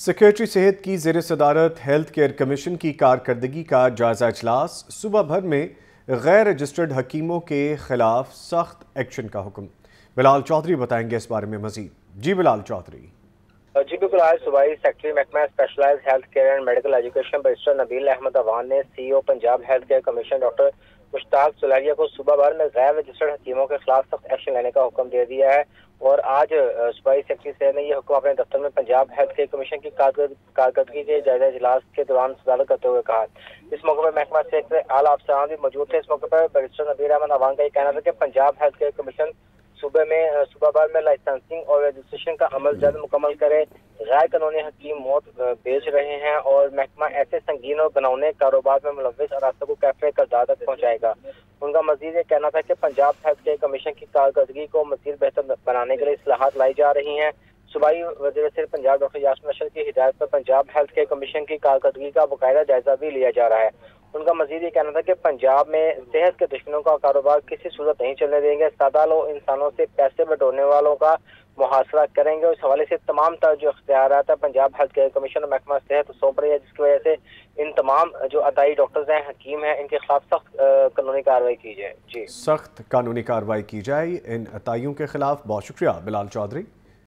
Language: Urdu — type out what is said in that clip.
سیکریٹری صحت کی زیر صدارت ہیلتھ کیئر کمیشن کی کارکردگی کا جائزہ اجلاس صبح بھر میں غیر رجسٹرڈ حکیموں کے خلاف سخت ایکشن کا حکم۔ بلال چودھری بتائیں گے اس بارے میں مزید۔ جی بلال چودھری۔ جی بالکل، آج صوبائی سیکٹری محکمہ specialized health care and medical education barrister Nabeel Ahmad Awan نے C O Punjab health care commission doctor Mushtaq Salaria کو صبح بھر میں غیر رجسٹرڈ حکیموں کے خلاف سخت ایکشن لینے کا حکم دے دیا ہے اور آج صوبائی سیکٹری سے نے یہ حکم اپنے دفتر میں پنجاب ہیلتھ کیئر کمیشن کی کارکردگی کے جائزہ اجلاس کے دوران صدارت کرتے ہوئے کہا اس موقع پر محکمہ سیکٹری اعلیٰ افسران بھی موجود تھے۔ اس موقع پر برسٹر نبیر احمد اوان کا یہ کہنا تھا کہ پنجاب ہیلتھ کیئر کمیشن صوبے میں، صوبہ بھر میں لائسنسنگ اور رجسٹریشن کا عمل جلد مکمل کرے۔ غیر قانونی حکیم موت بیچ رہے ہیں اور محکمہ ایسے سنگین اور گنونے کاروبار میں ملوث اراستہ کو کیفے کردار تک پہنچائے گا۔ ان کا مزید یہ کہنا تھا کہ پنجاب ہیلتھ کیئر کمیشن کی کارکردگی کو مزید بہتر بنانے کے لیے اصلاحات لائی جا رہی ہیں۔ صوبائی وزیر صرف پنجاب ڈاکٹر یاسم اشر کی ہدایت پر پنجاب ہیلتھ کیئر کمیشن کی کارکردگی کا باقاعدہ جائزہ بھی لیا جا رہا ہے۔ ان کا مزید یہ کہنا تھا کہ پنجاب میں صحت کے دشمنوں کا کاروبار کسی صورت نہیں چلنے دیں گے۔ سادہ لو انسانوں سے پیسے بٹورنے والوں کا محاصرہ کریں گے۔ اس حوالے سے تمام تر جو اختیارات ہیں۔ پنجاب ہیلتھ کیئر کمیشن اور محکمہ صحت سونپ رہی ہے، جس کی وجہ سے ان تمام جو عطائی ڈاکٹرز ہیں، حکیم ہیں، ان کے خلاف سخت قانونی کاروائی کی جائے۔ جی۔ سخت قانونی کاروائی کی جائے۔ ان عطائیوں کے خلاف بہت شکریہ، بلال چودھری۔